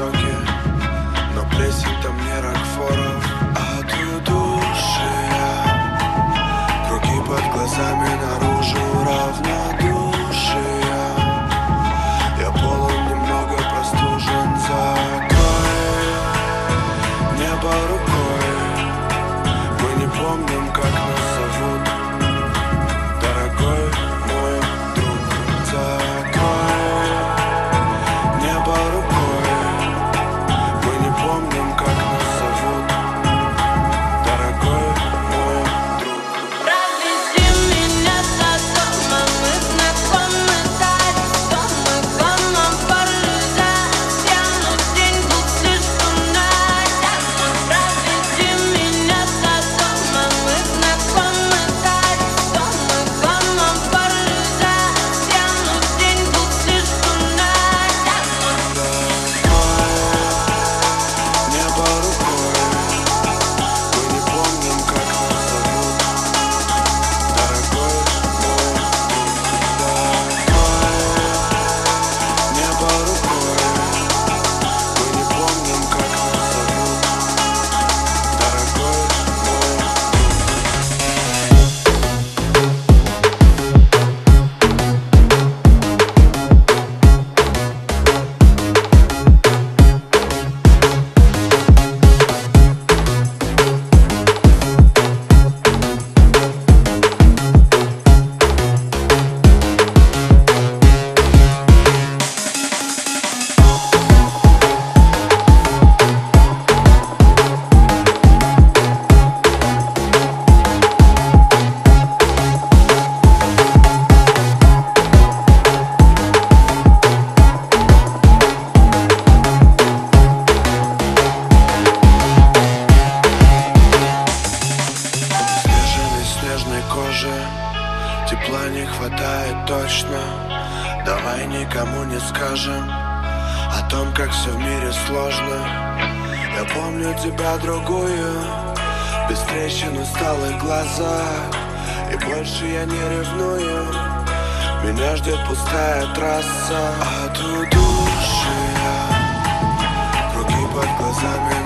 okay. знает точно. Давай никому не скажем О том, как все в мире сложно. Я помню тебя другую Без трещин усталых глаза И больше я не ревную Меня ждет пустая трасса. А От души а я Круги под глазами.